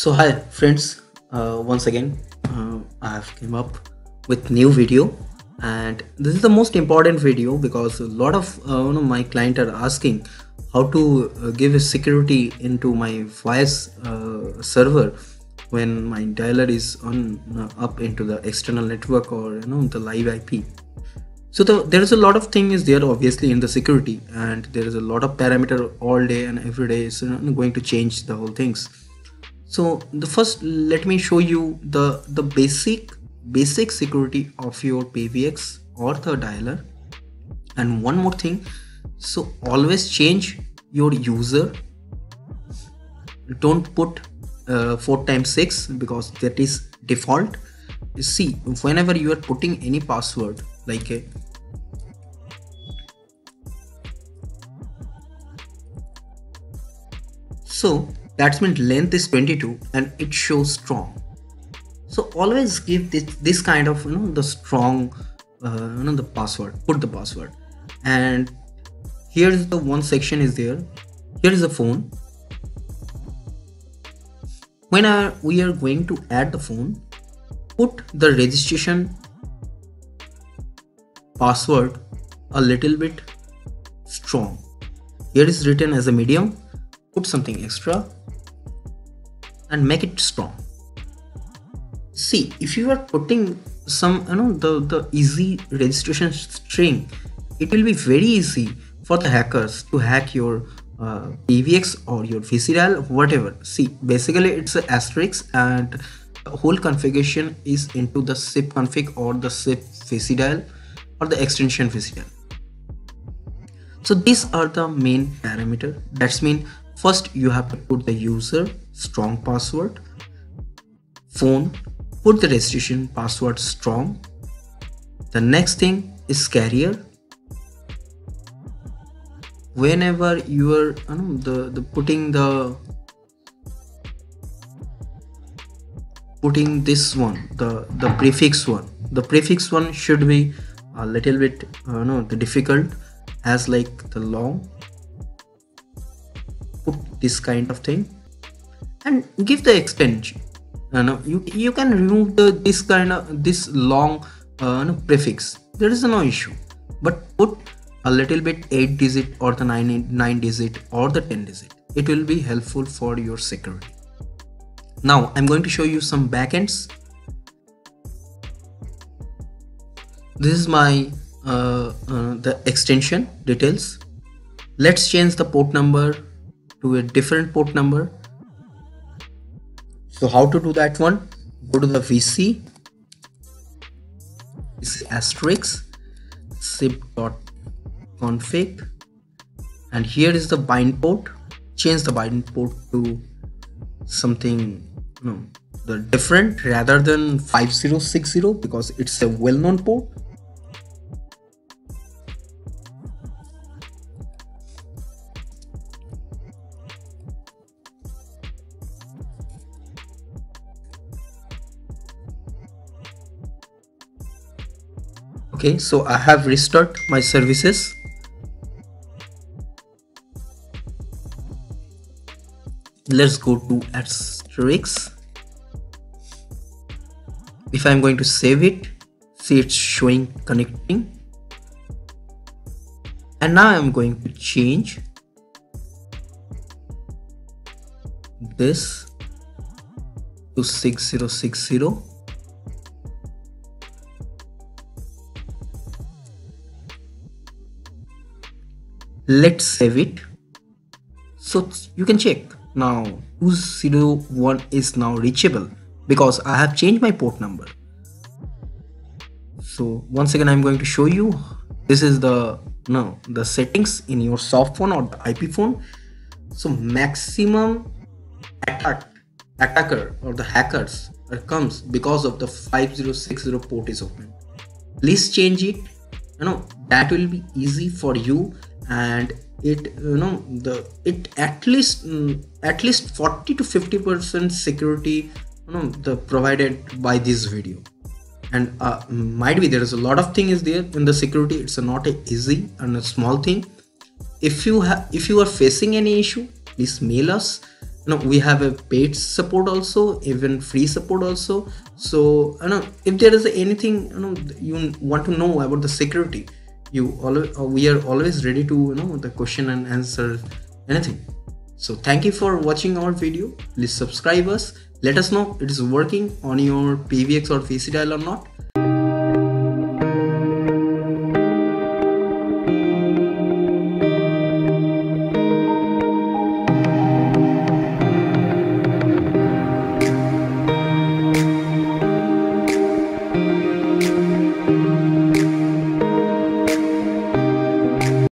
so hi friends. Uh, once again uh, i have came up with new video. And this is the most important video because a lot of uh, you know, my client are asking how to uh, give a security into my voice uh, server when my dialer is on uh, up into the external network or you know the live ip so the, there is a lot of things there obviously in the security. And there is a lot of parameter all day and every day is going to change the whole things so the first let me show you the the basic basic security of your PBX or the dialer. And one more thing. So always change your user. Don't put uh, 4 times 6 because that is default. See whenever you are putting any password like a so that's mean length is 22 and it shows strong. So always give this this kind of you know the strong uh, you know the password put the password. And here's the one section is there. Here is the phone. When uh, we are going to add the phone put the registration password a little bit strong. Here is written as a medium put something extra and make it strong. See if you are putting some you know the the easy registration string it will be very easy for the hackers to hack your uh, PBX or your VICIDIAL whatever. See basically it's an asterisk and the whole configuration is into the SIP config or the SIP VICIDIAL or the extension VICIDIAL so these are the main parameter. That's mean first you have to put the user strong password. Phone put the registration password strong. The next thing is carrier. Whenever you are you know, the, the putting the putting this one the the prefix one. The prefix one should be a little bit uh, no the difficult as like the long put this kind of thing and give the extension. You you can remove the this kind of this long uh, prefix. There is no issue. But put a little bit 8 digit or the 9 9 digit or the 10 digit. It will be helpful for your security. Now i'm going to show you some backends. This is my uh, uh, the extension details. Let's change the port number to a different port number. So how to do that one? Go to the vc is asterisk sip.config and here is the bind port. Change the bind port to something no the different rather than 5060 because it's a well-known port okay so I have restored my services. Let's go to asterisk. If I'm going to save it see it's showing connecting. And now I'm going to change this to 6060 let's save it. So you can check. Now 201 is now reachable? Because I have changed my port number. So once again I'm going to show you. This is the no the settings in your soft phone or the IP phone. So maximum attack attacker or the hackers comes because of the 5060 port is open. Please change it. You know that will be easy for you and it you know the it at least mm, at least 40 to 50 percent security you know the provided by this video. And uh, might be there is a lot of thing is there in the security. It's not a easy and a small thing. If you have if you are facing any issue please mail us. You know we have a paid support also even free support also. So you know if there is anything you know you want to know about the security you uh, we are always ready to you know the question and answer anything. So thank you for watching our video. Please subscribe us. Let us know it is working on your PBX or vicidial or not